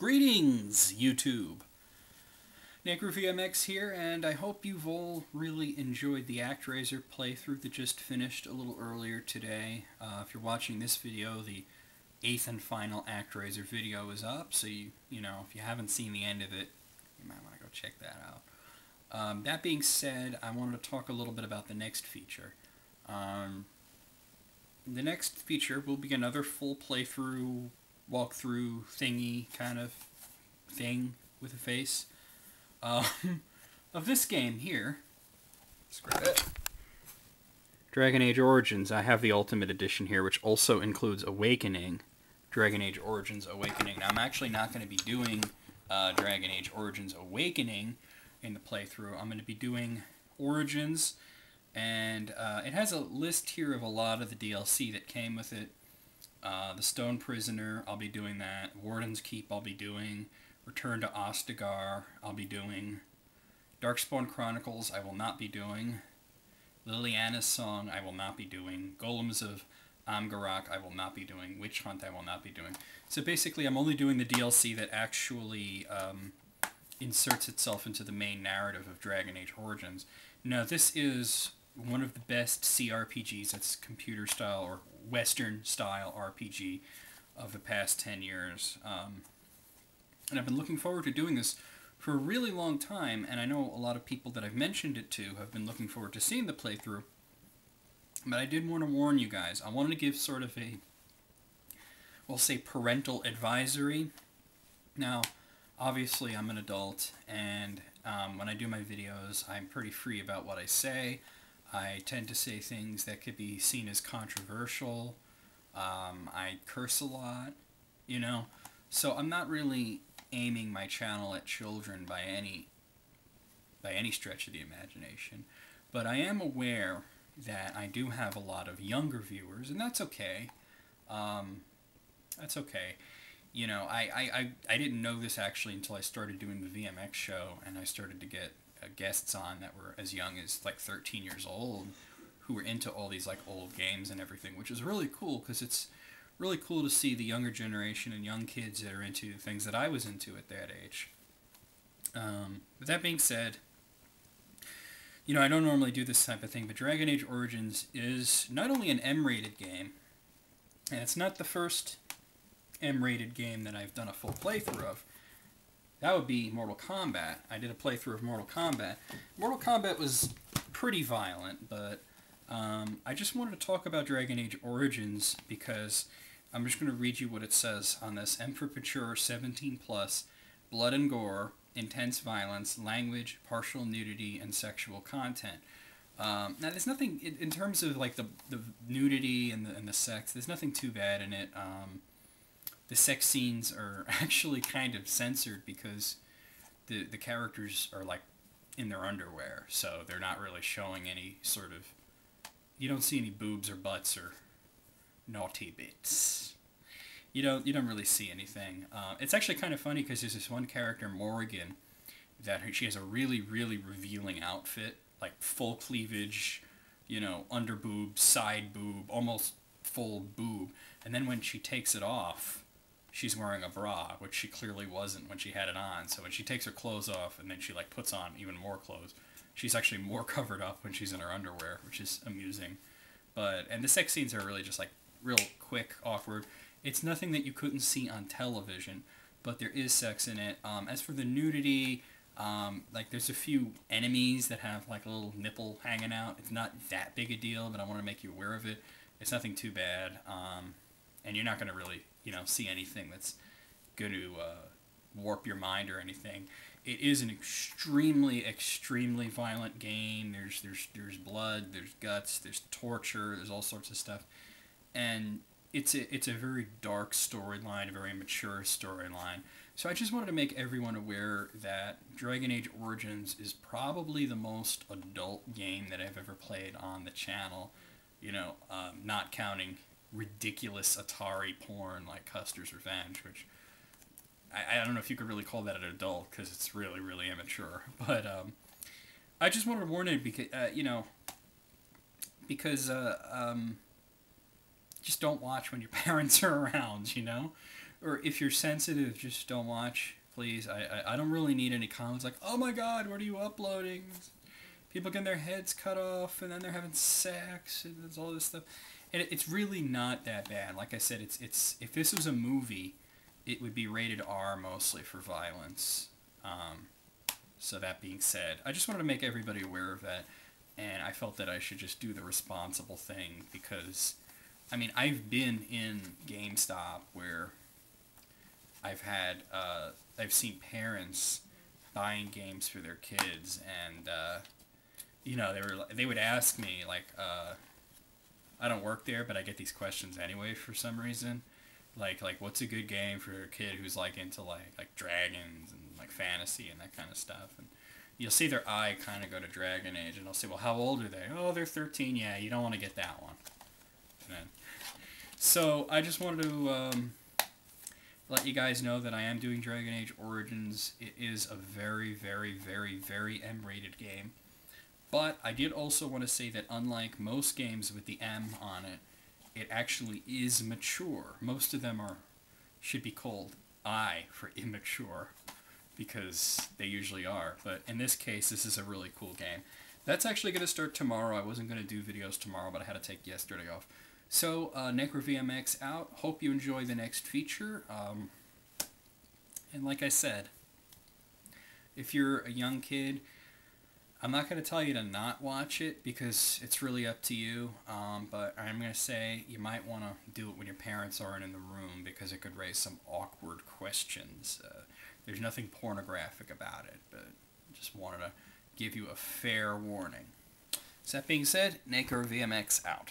Greetings, YouTube. NecroVMX here, and I hope you've all really enjoyed the ActRaiser playthrough that just finished a little earlier today. Uh, if you're watching this video, the eighth and final ActRaiser video is up, so you, you know, if you haven't seen the end of it, you might want to go check that out. Um, that being said, I wanted to talk a little bit about the next feature. Um, the next feature will be another full playthrough, walkthrough thingy kind of thing with a face um, of this game here. Screw it. Dragon Age Origins. I have the Ultimate Edition here, which also includes Awakening. Dragon Age Origins Awakening. Now, I'm actually not going to be doing uh, Dragon Age Origins Awakening in the playthrough. I'm going to be doing Origins, and uh, it has a list here of a lot of the DLC that came with it. Uh, the Stone Prisoner, I'll be doing that. Warden's Keep, I'll be doing. Return to Ostagar, I'll be doing. Darkspawn Chronicles, I will not be doing. Leliana's Song, I will not be doing. Golems of Amgarrak, I will not be doing. Witch Hunt, I will not be doing. So basically, I'm only doing the DLC that actually um, inserts itself into the main narrative of Dragon Age Origins. Now, this is one of the best CRPGs, that's computer style or Western style RPG of the past 10 years. Um, and I've been looking forward to doing this for a really long time, and I know a lot of people that I've mentioned it to have been looking forward to seeing the playthrough. But I did want to warn you guys. I wanted to give sort of a, we'll say, parental advisory. Now, obviously, I'm an adult, and um, when I do my videos, I'm pretty free about what I say. I tend to say things that could be seen as controversial. Um, I curse a lot, you know. So I'm not really aiming my channel at children by any by any stretch of the imagination, but I am aware that I do have a lot of younger viewers, and that's okay. Um, that's okay. You know, I, I, I, I didn't know this actually until I started doing the VMX show, and I started to get guests on that were as young as like 13 years old, who were into all these like old games and everything, which is really cool because it's really cool to see the younger generation and young kids that are into things that I was into at that age. Um, that being said, you know, I don't normally do this type of thing, but Dragon Age Origins is not only an M-rated game, and it's not the first M-rated game that I've done a full playthrough of. That would be Mortal Kombat. I did a playthrough of Mortal Kombat. Mortal Kombat was pretty violent, but um, I just wanted to talk about Dragon Age Origins because I'm just going to read you what it says on this. M for Mature 17 plus, blood and gore, intense violence, language, partial nudity, and sexual content. Um, now, there's nothing, in, in, terms of like the, the nudity and the, and the sex, there's nothing too bad in it. Um, the sex scenes are actually kind of censored because the, the characters are like in their underwear, so they're not really showing any sort of, you don't see any boobs or butts or naughty bits. You don't you don't really see anything. Uh, it's actually kind of funny because there's this one character Morrigan that she has a really really revealing outfit, like full cleavage, you know, under boob, side boob, almost full boob, and then when she takes it off, she's wearing a bra, which she clearly wasn't when she had it on. So when she takes her clothes off and then she like puts on even more clothes, she's actually more covered up when she's in her underwear, which is amusing. But and the sex scenes are really just like real quick, awkward. It's nothing that you couldn't see on television, but there is sex in it. Um, as for the nudity, um, like there's a few enemies that have like a little nipple hanging out. It's not that big a deal, but I want to make you aware of it. It's nothing too bad, um, and you're not going to really, you know, see anything that's going to uh, warp your mind or anything. It is an extremely, extremely violent game. There's there's there's blood, there's guts, there's torture, there's all sorts of stuff and it's a, it's a very dark storyline, a very mature storyline. So I just wanted to make everyone aware that Dragon Age Origins is probably the most adult game that I've ever played on the channel. You know, um, not counting ridiculous Atari porn like Custer's Revenge, which I, I don't know if you could really call that an adult because it's really, really immature. But um, I just wanted to warn it because, uh, you know, because uh, um, just don't watch when your parents are around, you know? or if you're sensitive, just don't watch, please. I, I, I don't really need any comments like, oh my god, what are you uploading? People getting their heads cut off, and then they're having sex, and there's all this stuff. And it, it's really not that bad. Like I said, it's it's if this was a movie, it would be rated R mostly for violence. Um, so that being said, I just wanted to make everybody aware of that, and I felt that I should just do the responsible thing because, I mean, I've been in GameStop where I've had uh, I've seen parents buying games for their kids, and uh, you know they were they would ask me like uh, I don't work there, but I get these questions anyway for some reason, like like what's a good game for a kid who's like into like like dragons and like fantasy and that kind of stuff and you'll see their eye kind of go to Dragon Age, and I'll say, well, how old are they? Oh, they're 13. Yeah, you don't want to get that one. Then, so I just wanted to um, let you guys know that I am doing Dragon Age Origins. It is a very, very, very, very M-rated game. But I did also want to say that unlike most games with the M on it, it actually is mature. Most of them are should be called I for immature because they usually are. But in this case, this is a really cool game. That's actually going to start tomorrow. I wasn't going to do videos tomorrow, but I had to take yesterday off. So, uh, VMX out. Hope you enjoy the next feature. Um, and like I said, if you're a young kid, I'm not going to tell you to not watch it because it's really up to you. Um, but I'm going to say you might want to do it when your parents aren't in the room because it could raise some awkward questions. Uh, there's nothing pornographic about it, but just wanted to give you a fair warning. So that being said, NecroVMX out.